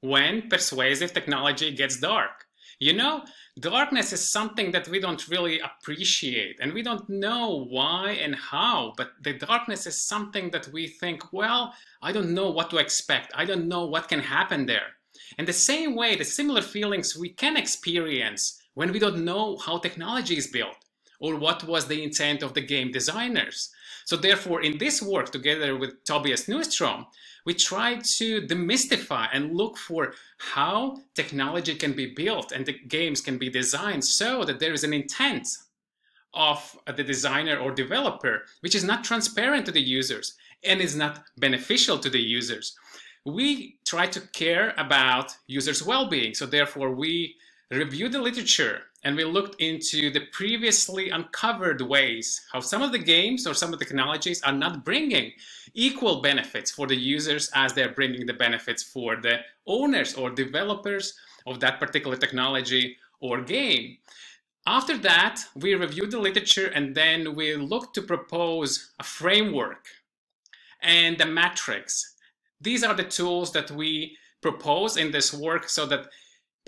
when persuasive technology gets dark. You know, darkness is something that we don't really appreciate and we don't know why and how, but the darkness is something that we think, well, I don't know what to expect. I don't know what can happen there. And the same way, the similar feelings we can experience when we don't know how technology is built or what was the intent of the game designers. So therefore, in this work, together with Tobias Nyström, we try to demystify and look for how technology can be built and the games can be designed so that there is an intent of the designer or developer, which is not transparent to the users and is not beneficial to the users. We try to care about users' well-being, so therefore we review the literature and we looked into the previously uncovered ways how some of the games or some of the technologies are not bringing equal benefits for the users as they're bringing the benefits for the owners or developers of that particular technology or game. After that, we reviewed the literature and then we looked to propose a framework and the metrics. These are the tools that we propose in this work so that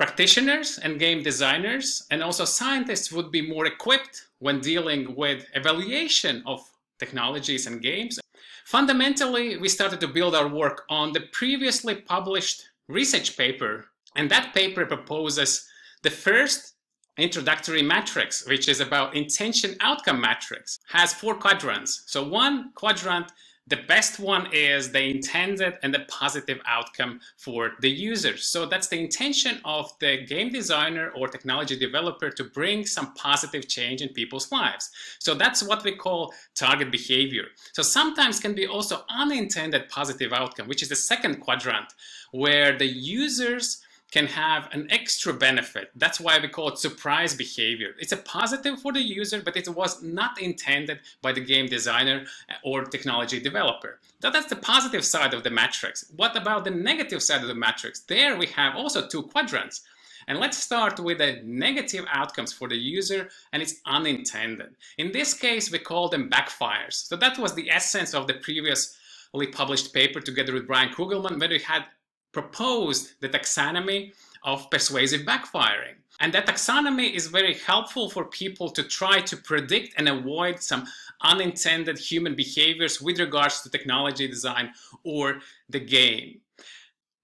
Practitioners and game designers and also scientists would be more equipped when dealing with evaluation of technologies and games. Fundamentally, we started to build our work on the previously published research paper, and that paper proposes the first introductory matrix, which is about intention outcome matrix, has four quadrants. So one quadrant the best one is the intended and the positive outcome for the user. So that's the intention of the game designer or technology developer to bring some positive change in people's lives. So that's what we call target behavior. So sometimes can be also unintended positive outcome, which is the second quadrant, where the users can have an extra benefit. That's why we call it surprise behavior. It's a positive for the user, but it was not intended by the game designer or technology developer. So that's the positive side of the matrix. What about the negative side of the matrix? There we have also two quadrants. And let's start with the negative outcomes for the user and it's unintended. In this case, we call them backfires. So that was the essence of the previously published paper together with Brian Cugelman, where we had proposed the taxonomy of persuasive backfiring. And that taxonomy is very helpful for people to try to predict and avoid some unintended human behaviors with regards to technology design or the game.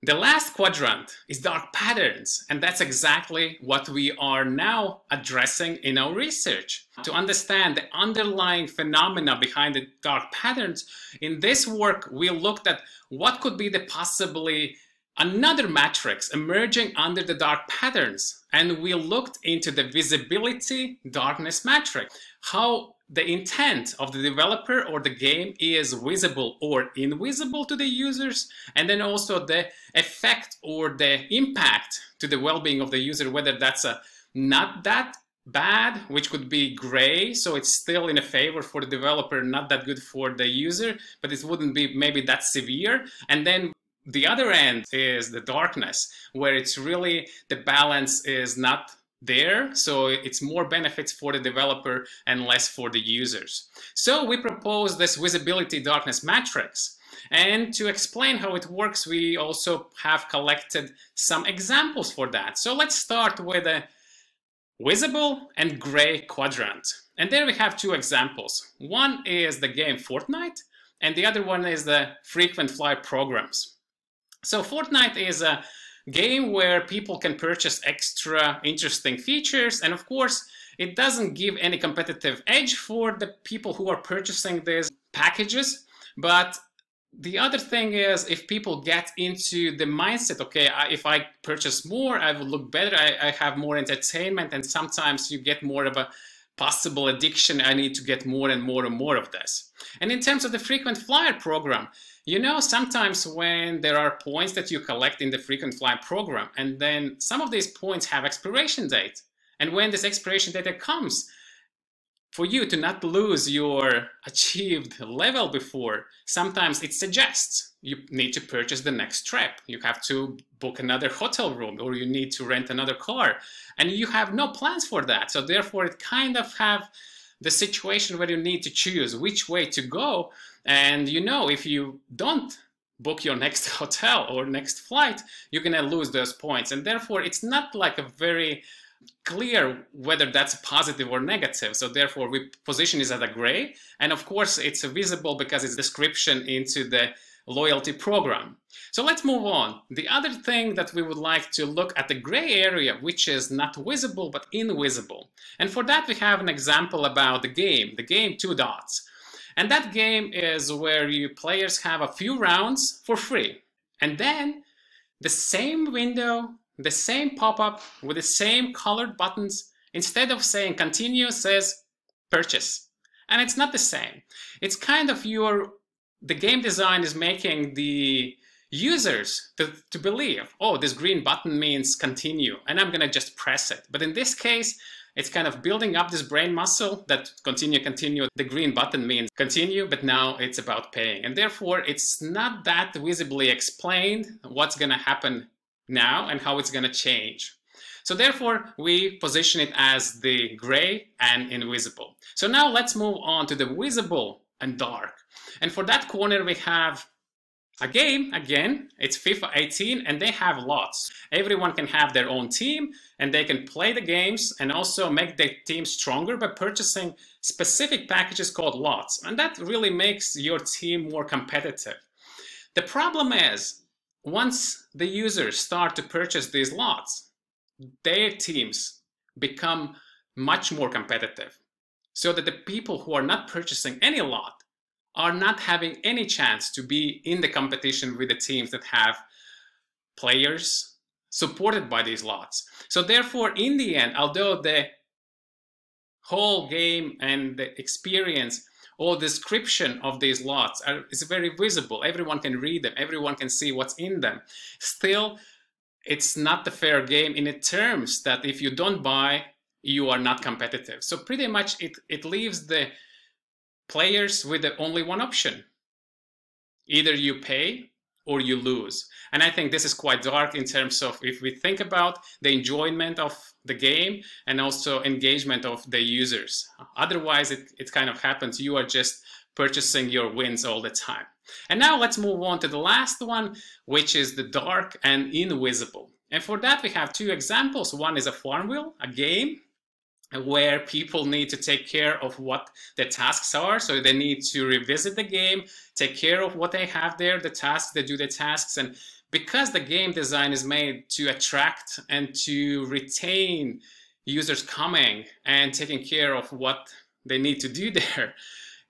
The last quadrant is dark patterns, and that's exactly what we are now addressing in our research. To understand the underlying phenomena behind the dark patterns, in this work we looked at what could be the possibly another matrix emerging under the dark patterns and we looked into the visibility darkness matrix how the intent of the developer or the game is visible or invisible to the users and then also the effect or the impact to the well-being of the user whether that's a not that bad which could be gray so it's still in a favor for the developer not that good for the user but it wouldn't be maybe that severe and then the other end is the darkness, where it's really the balance is not there, so it's more benefits for the developer and less for the users. So we propose this visibility darkness matrix. And to explain how it works, we also have collected some examples for that. So let's start with a visible and gray quadrant. And there we have two examples. One is the game Fortnite, and the other one is the frequent flyer programs. So Fortnite is a game where people can purchase extra interesting features and of course it doesn't give any competitive edge for the people who are purchasing these packages. But the other thing is if people get into the mindset okay I, if i purchase more i will look better I, I have more entertainment and sometimes you get more of a possible addiction i need to get more and more and more of this. And in terms of the frequent flyer program you know, sometimes when there are points that you collect in the frequent flyer program, and then some of these points have expiration date. And when this expiration date comes, for you to not lose your achieved level before, sometimes it suggests you need to purchase the next trip. You have to book another hotel room or you need to rent another car and you have no plans for that. So therefore it kind of have the situation where you need to choose which way to go and you know, if you don't book your next hotel or next flight, you're to lose those points. And therefore, it's not like a very clear whether that's positive or negative. So therefore, we position is at a gray. And of course, it's visible because it's description into the loyalty program. So let's move on. The other thing that we would like to look at the gray area, which is not visible but invisible. And for that, we have an example about the game, the game Two Dots. And that game is where you players have a few rounds for free. And then the same window, the same pop-up with the same colored buttons, instead of saying continue, says purchase. And it's not the same. It's kind of your, the game design is making the users to, to believe, oh, this green button means continue, and I'm gonna just press it. But in this case, it's kind of building up this brain muscle that continue, continue. The green button means continue, but now it's about paying. And therefore, it's not that visibly explained what's going to happen now and how it's going to change. So therefore, we position it as the gray and invisible. So now let's move on to the visible and dark. And for that corner, we have a game, again, it's FIFA 18 and they have lots. Everyone can have their own team and they can play the games and also make their team stronger by purchasing specific packages called lots. And that really makes your team more competitive. The problem is, once the users start to purchase these lots, their teams become much more competitive. So that the people who are not purchasing any lot are not having any chance to be in the competition with the teams that have players supported by these lots. So therefore, in the end, although the whole game and the experience or description of these lots are, is very visible, everyone can read them, everyone can see what's in them, still, it's not the fair game in the terms that if you don't buy, you are not competitive. So pretty much it, it leaves the players with the only one option. Either you pay or you lose. And I think this is quite dark in terms of if we think about the enjoyment of the game and also engagement of the users. Otherwise, it, it kind of happens. You are just purchasing your wins all the time. And now let's move on to the last one, which is the dark and invisible. And for that, we have two examples. One is a Farmville, a game where people need to take care of what the tasks are. So they need to revisit the game, take care of what they have there, the tasks, they do the tasks. And because the game design is made to attract and to retain users coming and taking care of what they need to do there,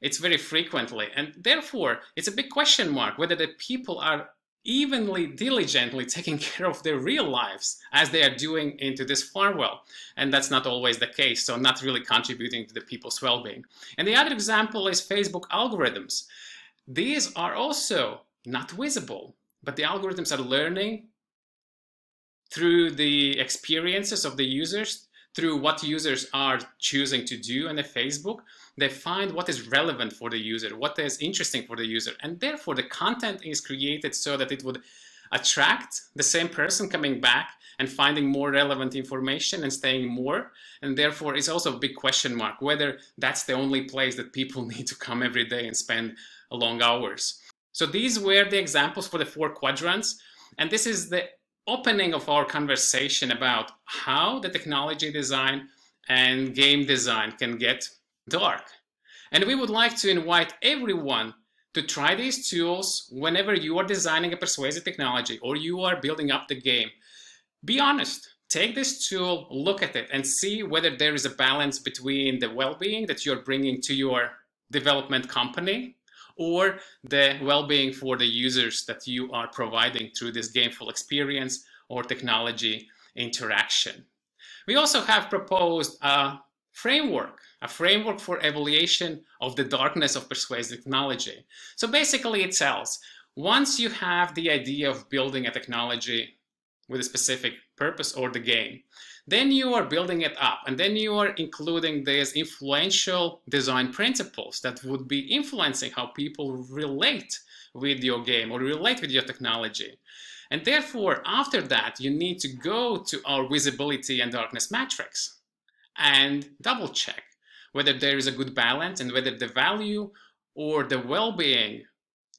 it's very frequently. And therefore, it's a big question mark whether the people are evenly diligently taking care of their real lives as they are doing into this Farmville. And that's not always the case, so not really contributing to the people's well-being. And the other example is Facebook algorithms. These are also not visible, but the algorithms are learning through the experiences of the users, through what users are choosing to do on the Facebook, they find what is relevant for the user, what is interesting for the user, and therefore the content is created so that it would attract the same person coming back and finding more relevant information and staying more. And therefore, it's also a big question mark whether that's the only place that people need to come every day and spend long hours. So these were the examples for the four quadrants. And this is the opening of our conversation about how the technology design and game design can get dark. And we would like to invite everyone to try these tools whenever you are designing a persuasive technology or you are building up the game. Be honest. Take this tool, look at it, and see whether there is a balance between the well-being that you're bringing to your development company or the well-being for the users that you are providing through this gameful experience or technology interaction. We also have proposed a framework, a framework for evaluation of the darkness of persuasive technology. So basically it tells, once you have the idea of building a technology with a specific purpose or the game, then you are building it up and then you are including these influential design principles that would be influencing how people relate with your game or relate with your technology. And therefore, after that, you need to go to our visibility and darkness matrix and double check whether there is a good balance and whether the value or the well-being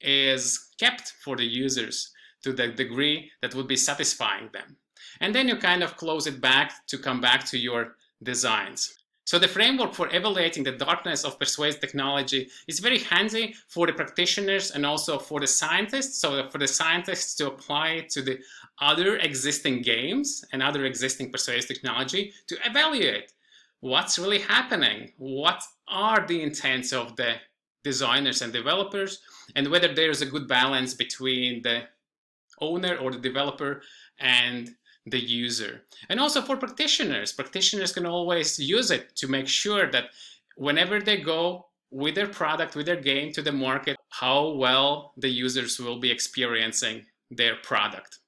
is kept for the users to the degree that would be satisfying them. And then you kind of close it back to come back to your designs. So the framework for evaluating the darkness of persuasive technology is very handy for the practitioners and also for the scientists. So for the scientists to apply it to the other existing games and other existing persuasive technology to evaluate what's really happening, what are the intents of the designers and developers, and whether there's a good balance between the owner or the developer and the user. And also for practitioners, practitioners can always use it to make sure that whenever they go with their product, with their game to the market, how well the users will be experiencing their product.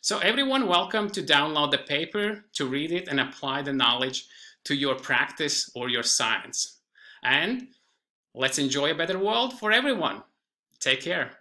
So everyone welcome to download the paper, to read it and apply the knowledge to your practice or your science. And let's enjoy a better world for everyone. Take care.